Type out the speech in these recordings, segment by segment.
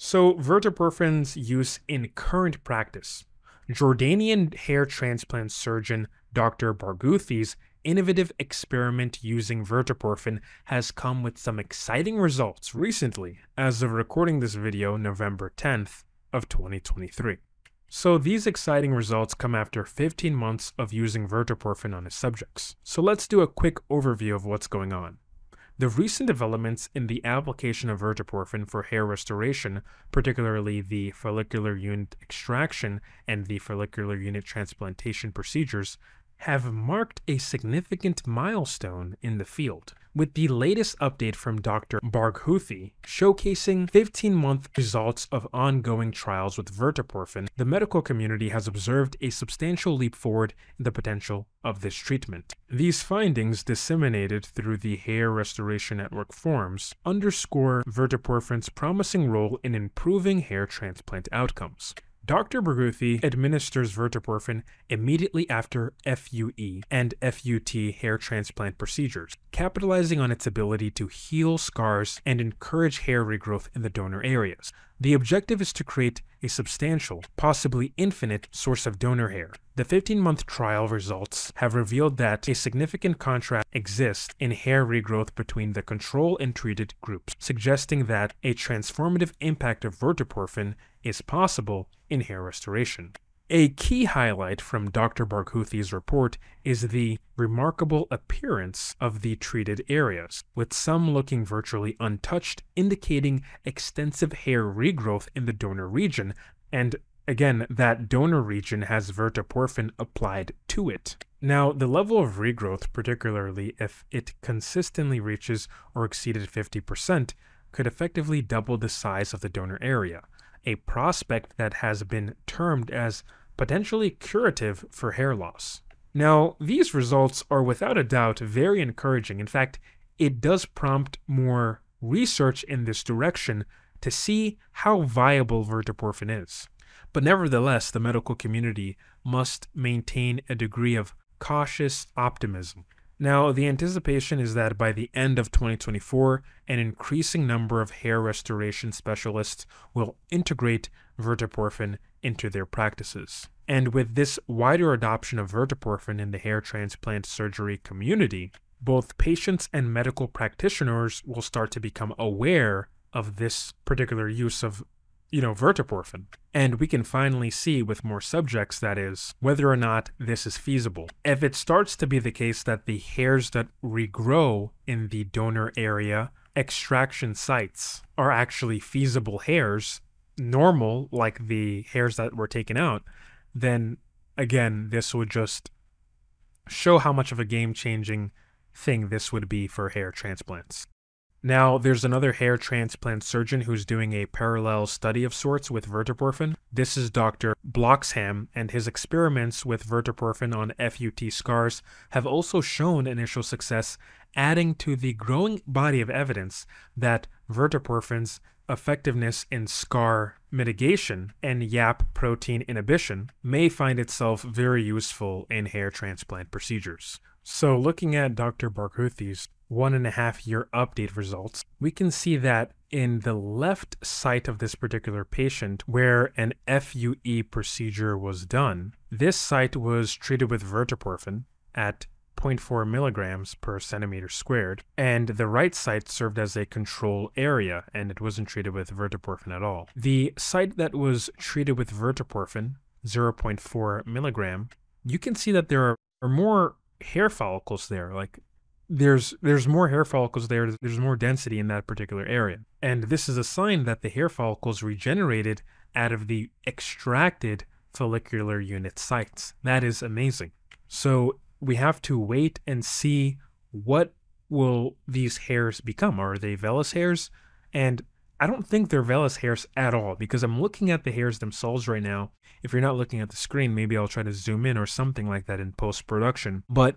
So, verteporfin's use in current practice. Jordanian hair transplant surgeon Dr. Barghouthi's innovative experiment using verteporfin has come with some exciting results recently, as of recording this video November 10th of 2023. So these exciting results come after 15 months of using verteporfin on his subjects. So let's do a quick overview of what's going on. The recent developments in the application of verteporfin for hair restoration, particularly the follicular unit extraction and the follicular unit transplantation procedures, have marked a significant milestone in the field, with the latest update from Dr. Barghouthi showcasing 15 month results of ongoing trials with verteporfin, the medical community has observed a substantial leap forward in the potential of this treatment. These findings, disseminated through the Hair Restoration Network forums, underscore verteporfin's promising role in improving hair transplant outcomes. Dr. Barghouthi administers verteporfin immediately after FUE and FUT hair transplant procedures, capitalizing on its ability to heal scars and encourage hair regrowth in the donor areas. The objective is to create a substantial, possibly infinite, source of donor hair. The 15 month trial results have revealed that a significant contrast exists in hair regrowth between the control and treated groups, suggesting that a transformative impact of verteporfin is possible in hair restoration. A key highlight from Dr. Barghouthi's report is the remarkable appearance of the treated areas, with some looking virtually untouched, indicating extensive hair regrowth in the donor region, and again, that donor region has verteporfin applied to it. Now, the level of regrowth, particularly if it consistently reaches or exceeded 50%, could effectively double the size of the donor area a prospect that has been termed as potentially curative for hair loss. Now, these results are without a doubt very encouraging. In fact, it does prompt more research in this direction to see how viable verteporfin is. But nevertheless, the medical community must maintain a degree of cautious optimism. Now, the anticipation is that by the end of 2024, an increasing number of hair restoration specialists will integrate verteporfin into their practices. And with this wider adoption of verteporfin in the hair transplant surgery community, both patients and medical practitioners will start to become aware of this particular use of you know, verteporfin. And we can finally see with more subjects, that is, whether or not this is feasible. If it starts to be the case that the hairs that regrow in the donor area extraction sites are actually feasible hairs, normal, like the hairs that were taken out, then again, this would just show how much of a game changing thing this would be for hair transplants. Now, there's another hair transplant surgeon who's doing a parallel study of sorts with verteporfin. This is Dr. Bloxham, and his experiments with verteporfin on FUT scars have also shown initial success, adding to the growing body of evidence that verteporfin's effectiveness in scar mitigation and YAP protein inhibition may find itself very useful in hair transplant procedures. So, looking at Dr. Barghouthi's one and a half year update results, we can see that in the left site of this particular patient where an FUE procedure was done, this site was treated with verteporfin at 0.4 milligrams per centimeter squared, and the right site served as a control area and it wasn't treated with verteporfin at all. The site that was treated with verteporfin, 0.4 milligram, you can see that there are more hair follicles there, like there's there's more hair follicles there there's more density in that particular area. And this is a sign that the hair follicles regenerated out of the extracted follicular unit sites. That is amazing. So we have to wait and see what will these hairs become. Are they vellus hairs? And I don't think they're vellus hairs at all because I'm looking at the hairs themselves right now. If you're not looking at the screen, maybe I'll try to zoom in or something like that in post production. But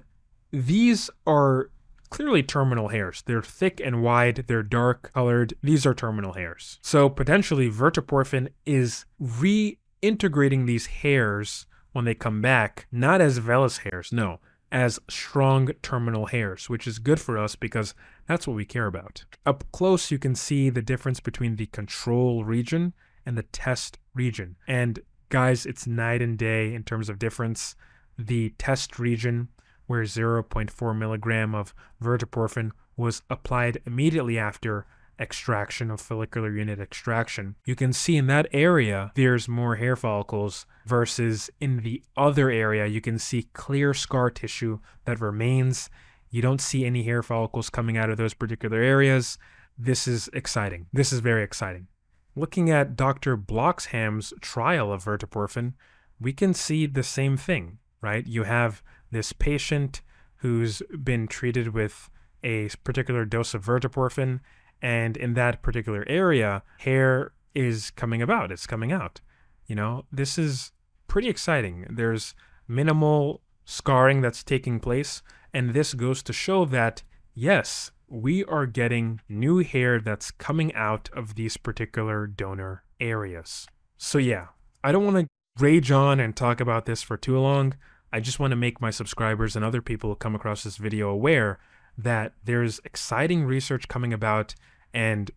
these are clearly terminal hairs. They're thick and wide, they're dark colored. These are terminal hairs. So potentially verteporfin is reintegrating these hairs when they come back, not as vellus hairs, no. as strong terminal hairs, which is good for us because that's what we care about. Up close, you can see the difference between the control region and the test region. And guys, it's night and day in terms of difference. The test region, where 0.4 milligram of verteporfin was applied immediately after extraction of follicular unit extraction, you can see in that area there's more hair follicles versus in the other area you can see clear scar tissue that remains. You don't see any hair follicles coming out of those particular areas. This is exciting. This is very exciting. Looking at Dr. Bloxham's trial of verteporfin, we can see the same thing, right? You have this patient who's been treated with a particular dose of verteporfin and in that particular area hair is coming about it's coming out. You know this is pretty exciting. There's minimal scarring that's taking place and this goes to show that yes we are getting new hair that's coming out of these particular donor areas. So yeah i don't want to rage on and talk about this for too long i just want to make my subscribers and other people who come across this video aware that there's exciting research coming about and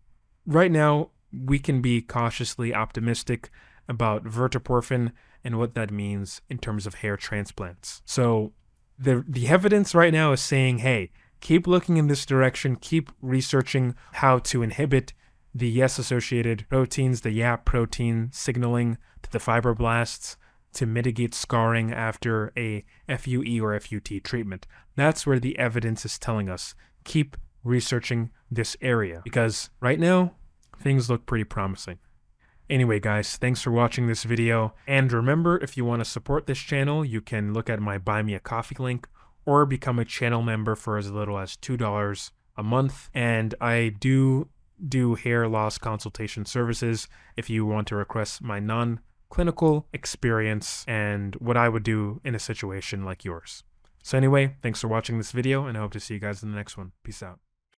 right now, we can be cautiously optimistic about verteporfin and what that means in terms of hair transplants. So the the evidence right now is saying, hey, keep looking in this direction, keep researching how to inhibit the yes associated proteins, the YAP protein signaling to the fibroblasts to mitigate scarring after a FUE or FUT treatment. That's where the evidence is telling us. Keep researching this area because right now things look pretty promising. Anyway guys, thanks for watching this video and remember if you want to support this channel you can look at my buy me a coffee link or become a channel member for as little as $2 a month and I do do hair loss consultation services if you want to request my non clinical experience and what I would do in a situation like yours. So anyway, thanks for watching this video and I hope to see you guys in the next one. Peace out.